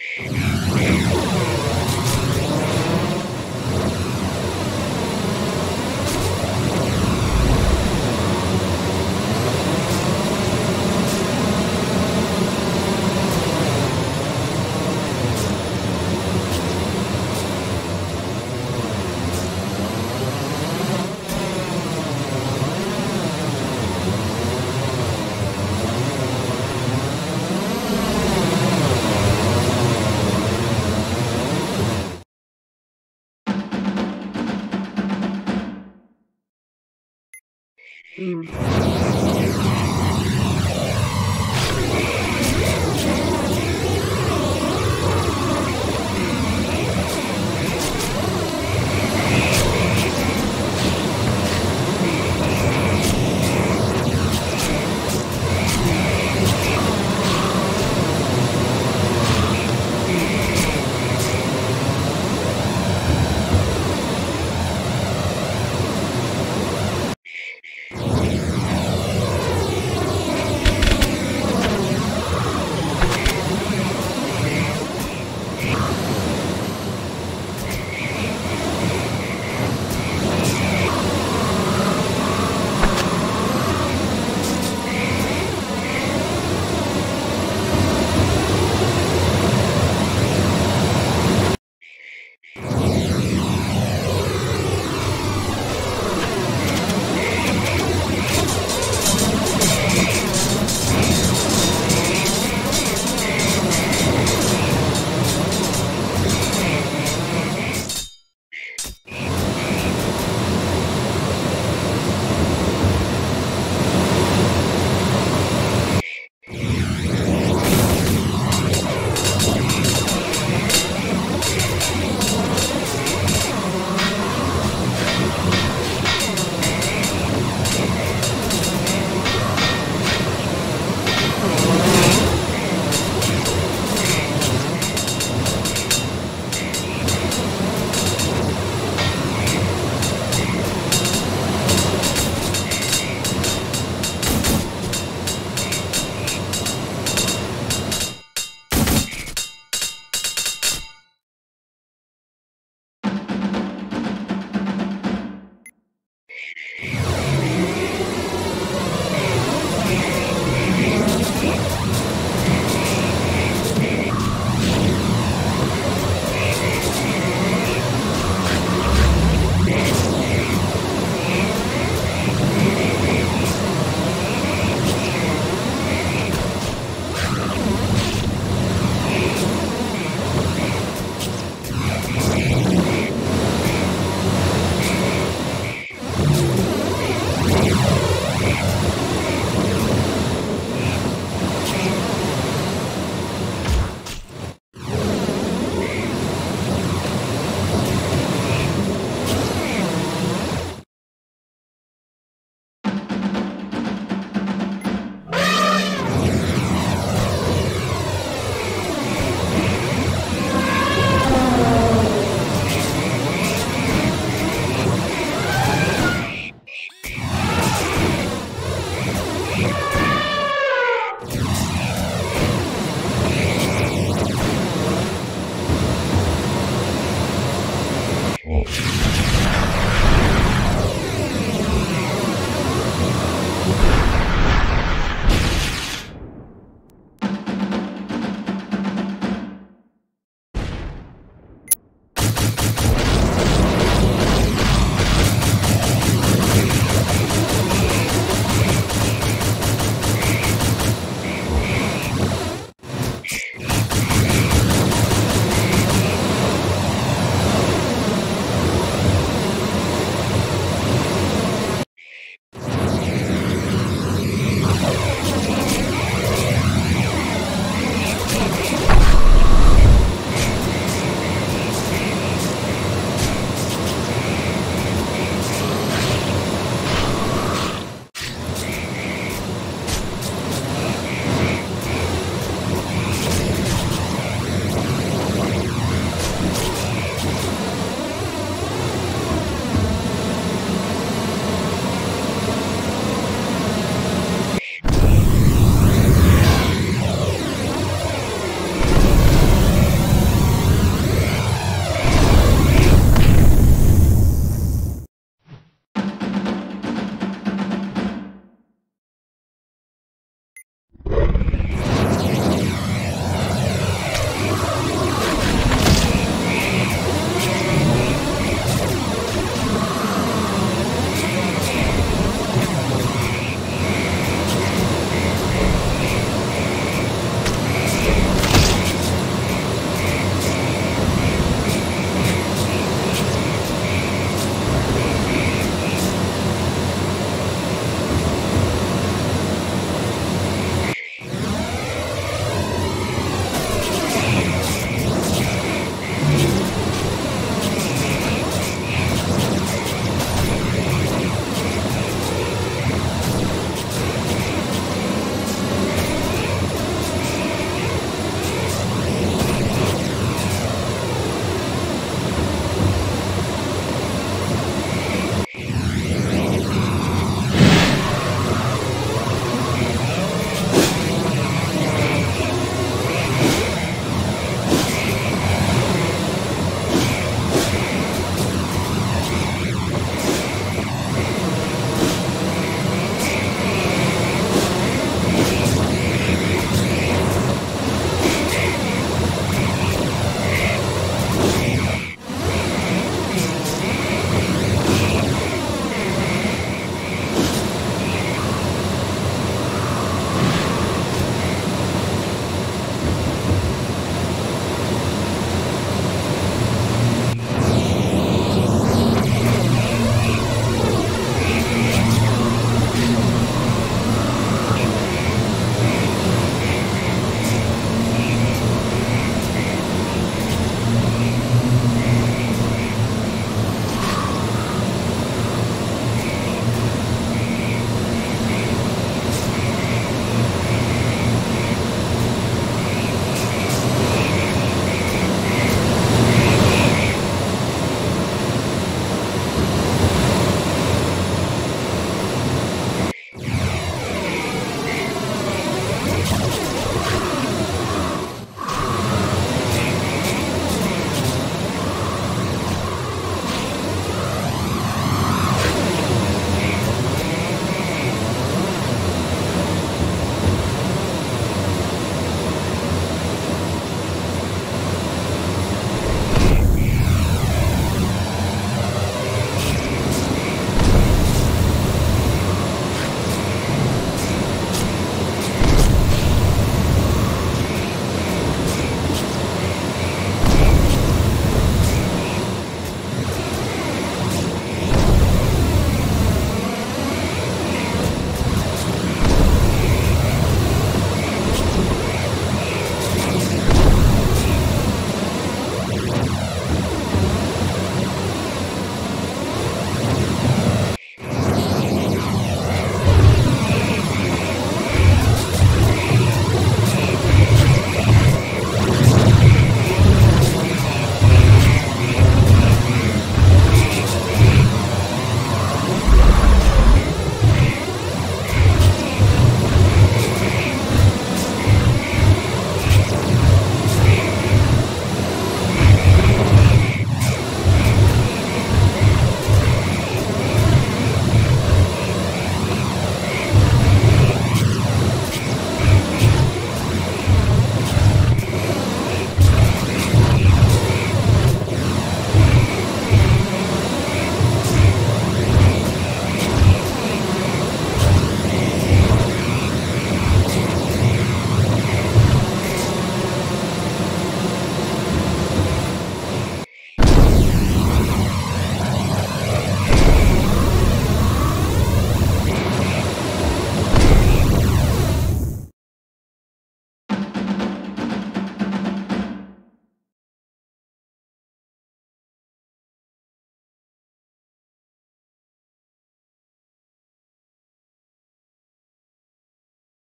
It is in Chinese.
Yeah. 嗯。